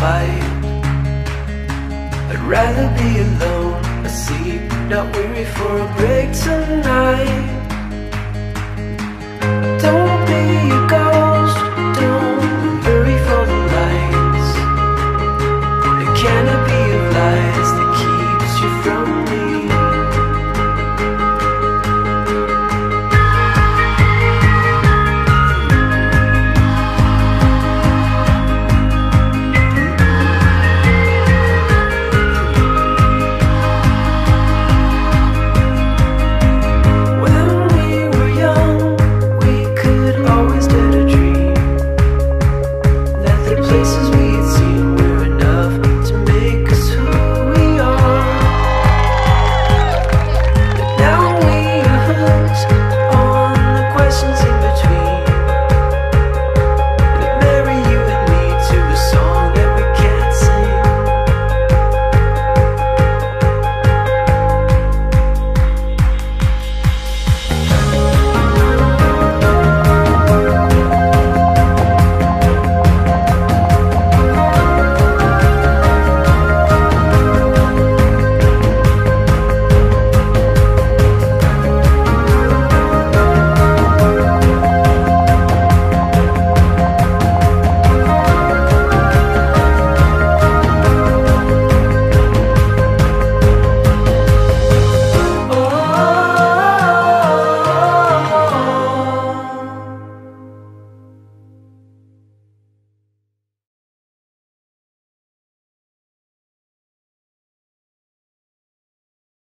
fight I'd rather be alone, asleep Not weary for a break